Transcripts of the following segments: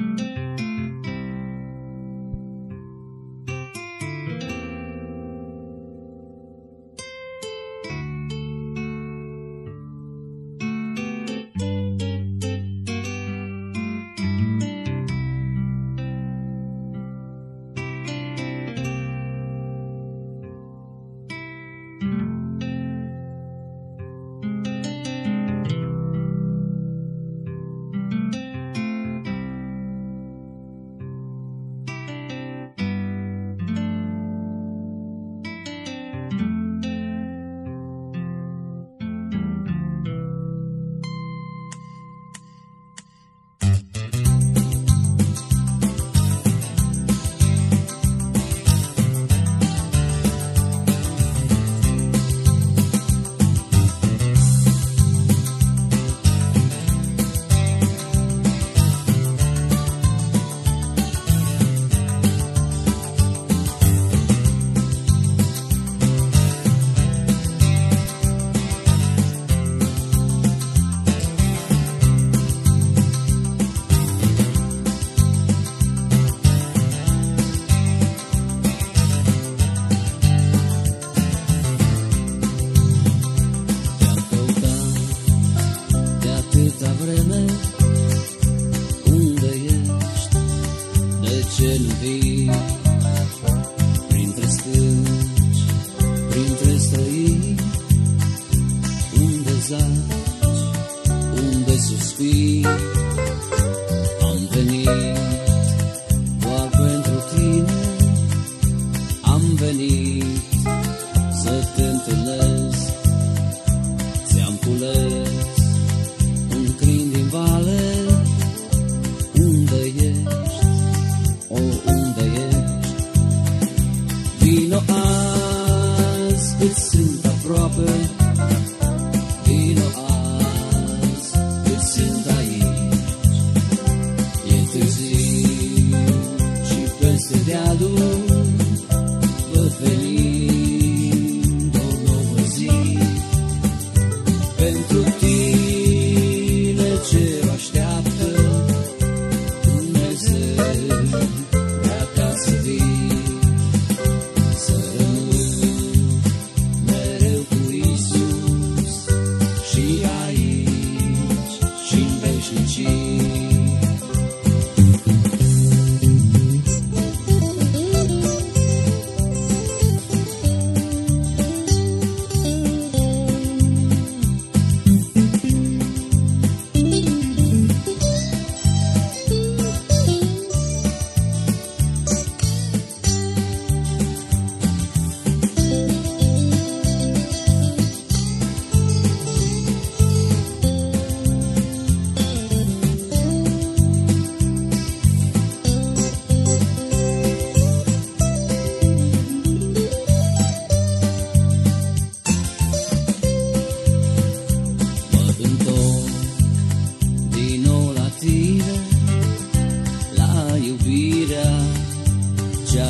Bye. Câta vreme Unde ești De ce nu vii Printre stânci Printre străini Unde zaci Unde suspii? Am venit Doar pentru tine Am venit Să te întâlnesc Ți-am cules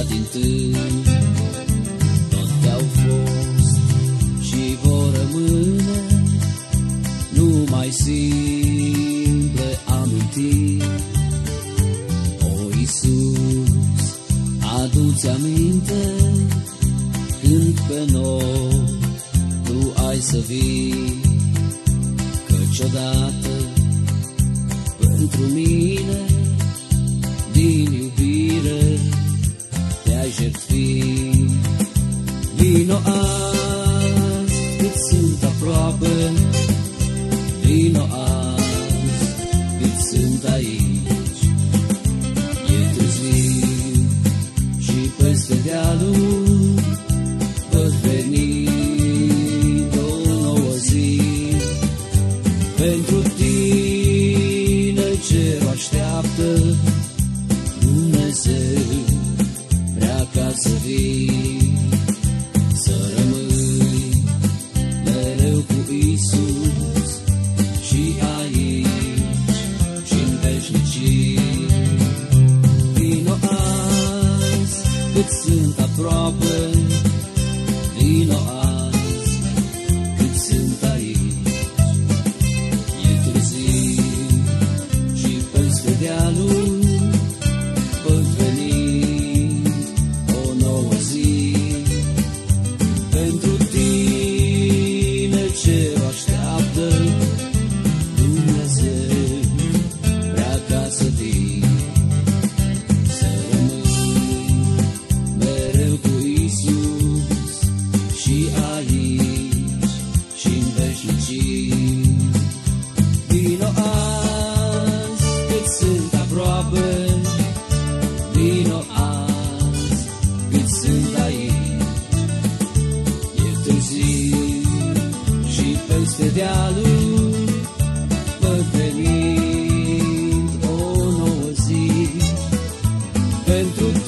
din tâi. Toate au fost și vor rămâne numai simple amintiri. O, Iisus, adu-ți aminte când pe noi tu ai să vii Căci odată pentru mine din iubire Jersey Linoan vrea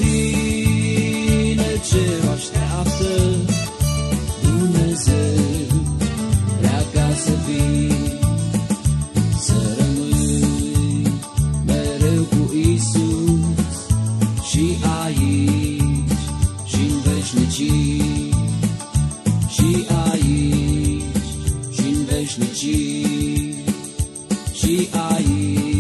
tine ce așteaptă Dumnezeu Vrea ca să fii, să rămâi mereu cu Isus Și aici și în veșnicii Și aici și în veșnicii Și aici